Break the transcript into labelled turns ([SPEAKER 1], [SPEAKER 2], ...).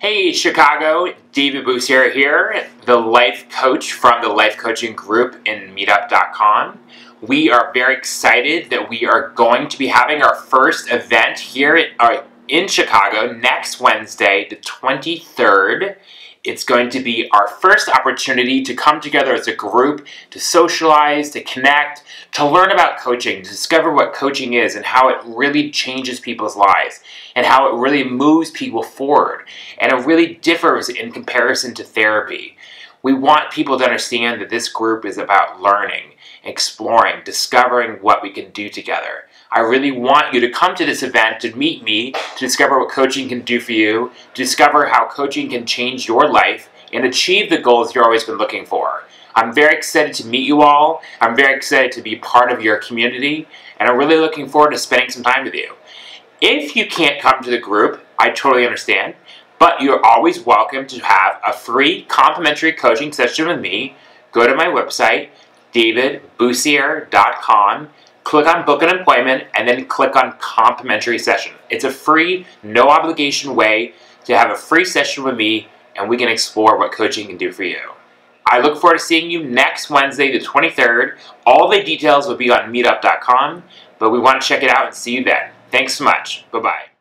[SPEAKER 1] Hey Chicago, David Bussiere here, the life coach from the life coaching group in meetup.com. We are very excited that we are going to be having our first event here at uh, in Chicago next Wednesday, the 23rd. It's going to be our first opportunity to come together as a group, to socialize, to connect, to learn about coaching, to discover what coaching is and how it really changes people's lives and how it really moves people forward. And it really differs in comparison to therapy. We want people to understand that this group is about learning, exploring, discovering what we can do together. I really want you to come to this event to meet me, to discover what coaching can do for you, to discover how coaching can change your life, and achieve the goals you've always been looking for. I'm very excited to meet you all. I'm very excited to be part of your community, and I'm really looking forward to spending some time with you. If you can't come to the group, I totally understand, but you're always welcome to have a free complimentary coaching session with me. Go to my website, davidbussiere.com click on book an appointment, and then click on complimentary session. It's a free, no obligation way to have a free session with me and we can explore what coaching can do for you. I look forward to seeing you next Wednesday, the 23rd. All the details will be on meetup.com, but we want to check it out and see you then. Thanks so much. Bye bye.